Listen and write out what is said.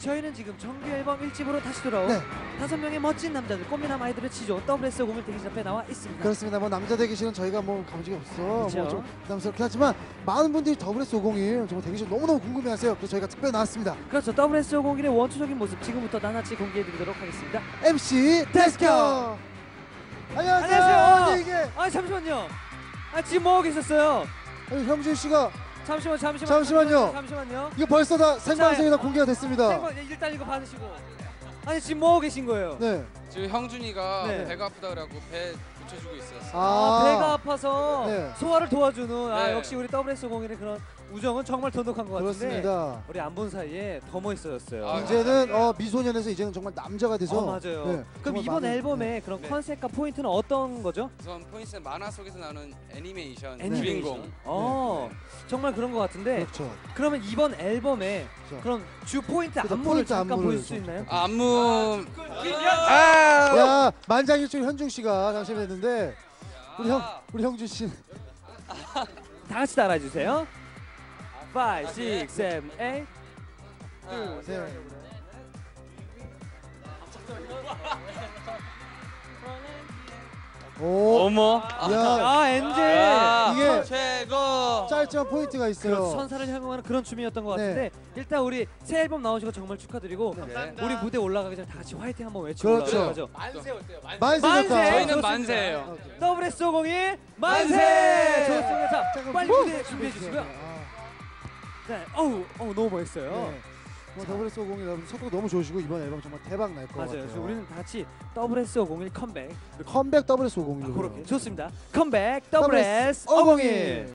저희는 지금 정규 앨범 1집으로 다시 돌아온 네. 다섯 명의 멋진 남자들 꽃미남 아이들의 지조 WS50 대기실 앞에 나와 있습니다. 그렇습니다. 뭐 남자 대기실은 저희가 뭐 감정이 없어. 그쵸. 뭐좀 부담스럽긴 하지만 많은 분들이 WS501 정말 대기실 너무너무 궁금해하세요. 그래서 저희가 특별히 나왔습니다. 그렇죠. WS50의 원초적인 모습 지금부터 나나치 공개해드리도록 하겠습니다. MC 데스켜. 안녕하세요. 안녕하세요. 네, 이게 아 잠시만요. 아 지금 뭐 하고 계셨어요? 아니, 형준 씨가 잠시만 잠시만 잠시만요. 잠시만요. 이거 벌써 다 생방송에 다 공개가 됐습니다. 생방, 일단 이거 받으시고. 아니 지금 뭐 하고 계신 거예요? 네. 지금 형준이가 네. 배가 아프다 그래갖고 배 붙여주고 있었어. 아, 배가 아파서 네. 소화를 도와주는 아 네. 역시 우리 WS50의 그런 우정은 정말 돈독한 것 같은데 그렇습니다. 우리 안 본 사이에 더 멋있어졌어요. 아, 이제는 어, 미소년에서 이제는 정말 남자가 돼서 어, 맞아요. 네, 그럼 이번 많은- 앨범의 그런 네. 컨셉과 포인트는 어떤 거죠? 우선 포인트는 만화 속에서 나오는 애니메이션, 애니메이션. 주인공. 어, 정말 그런 것 같은데 그렇죠. 그러면 이번 앨범에 그렇죠. 그런 주 포인트 그래서 안무를 포인트 잠깐 안무를 보여줄 수 좀- 있나요? 아, 안무. 아! 야 만장일치 현중 씨가 당첨됐는데 우리 형 우리 형준 씨 다 같이 따라해 주세요. 5, 6, 7, 8. 둘, 셋. 오, 어머. 야 아, 엔젤. 아, 이게 최 고. 짧지만 포인트가 있어요. 선사를 향하는 그런 춤이었던 것 네. 같은데 일단 우리 새 앨범 나오신 거 정말 축하드리고 네. 우리 무대 올라가기 전에 다 같이 화이팅 한번 외치고 그렇죠. 올라가죠. 만세 만세! 좋다. 저희는 만세예요. WS50이 만세! 만세! 좋습니다. 자, 빨리 후! 무대 준비해 주시고요. 아, 네, 어우, 어우 너무 멋있어요. 네. 뭐 WS501 여러분 속도 너무 좋으시고 이번 앨범 정말 대박 날 것 맞아요. 같아요. 그래서 우리는 다 같이 WS501 컴백. 컴백 WS501 그렇게 좋습니다. 컴백 WS501. WS501.